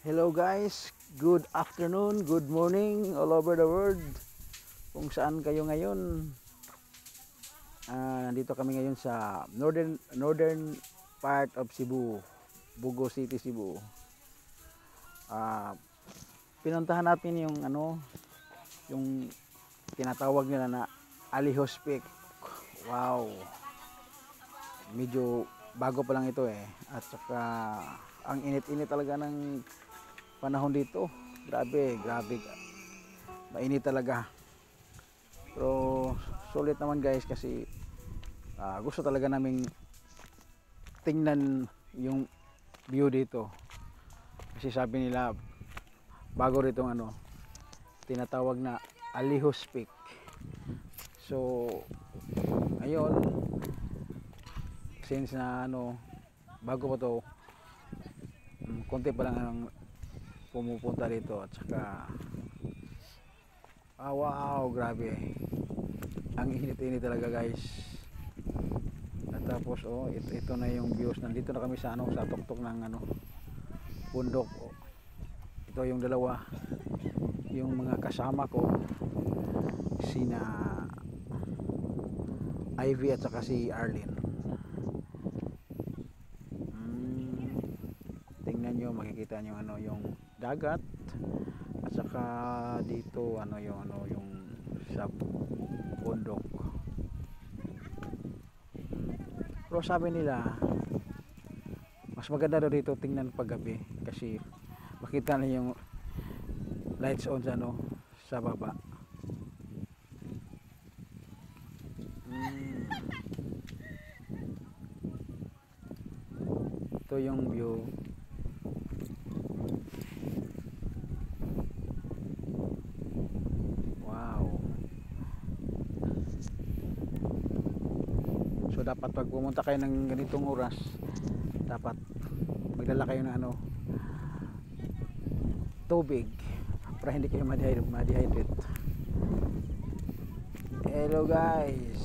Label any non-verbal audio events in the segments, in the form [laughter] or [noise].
Hello guys, good afternoon, good morning all over the world. Kung saan kayo ngayon. Ah, nandito kami ngayon sa northern northern part of Cebu, Bugo City, Cebu. Ah, pinuntahan natin yung ano, yung tinatawag nila na Alihos Peak. Wow. Medyo bago pa lang ito eh. At saka ang init-init talaga ng panahon dito. Grabe, grabe. Mainit talaga. Pero sulit naman guys kasi ah, gusto talaga naming tingnan yung view dito. Kasi sabi nila bago rito ano tinatawag na Alihos Peak. So ayun since na ano bago pa to mm, konti pa lang ang pumupunta dito at saka ah, wow grabe. Ang init-init talaga guys. At tapos oh ito, ito na yung views. Nandito na kami sa ano sa tuktok ng ano bundok. Oh. ito yung dalawa. Yung mga kasama ko sina Ivy at saka si Arlene. Mm, tingnan nyo makikita nyo ano yung dagat at saka dito ano yung ano yung sa bundok pero sabi nila mas maganda daw dito tingnan paggabi kasi makita na yung lights on sa ano sa baba. Mm. ito yung view wow so dapat pag pumunta kayo ng ganitong oras dapat magdala kayo ng ano tubig para hindi kayo ma-dehydrate hello guys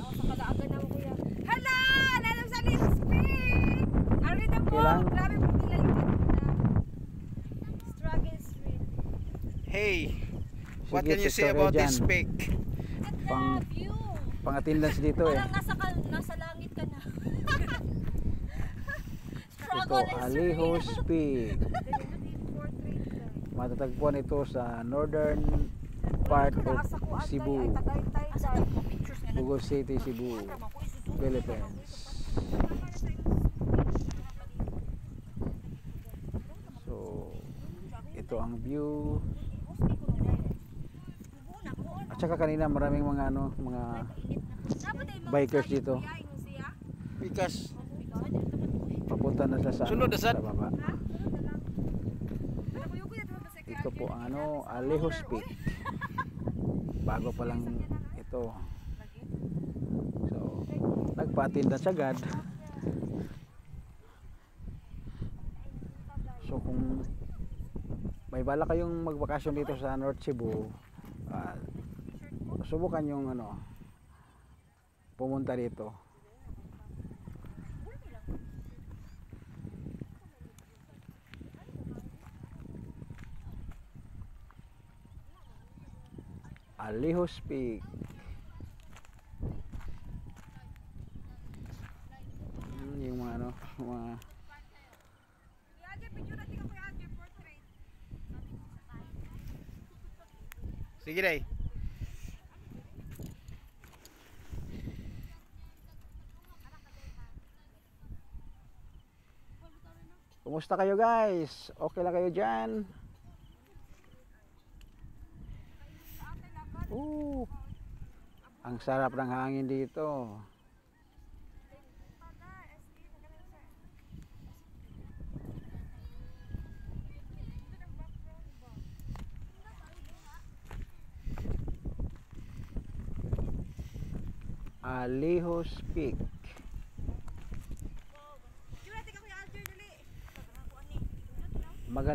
Ako sa kalaagan naman kuya. Hala! Lalam sa Little Speed! Po! Grabe po nilalipat na. Struggle. Hey, what Sige, can you say about dyan. this peak? At Pang- love you! Pang attendance dito eh. Parang nasa, nasa langit ka na. [laughs] ito Alihos. Peak [laughs] matatagpuan ito sa northern part of Cebu. Asa na po pictures nga Bugo City, Cebu. Philippines. So ito ang view at saka kanina maraming mga ano mga bikers dito. Because papunta na sila sa, Sunod na sa sad. baba. Ito po ang ano Alejos [laughs] Peak bago pa lang ito. So nagpa-attendance agad so kung may bala kayong magbakasyon dito sa North Cebu ah, subukan yung ano pumunta dito Alihos Peak. Hmm, yung mga ano, [laughs] mga sige day. Kumusta kayo guys? Okay lang kayo dyan? Oo. Ang sarap ng hangin dito. Alihos Peak. maganda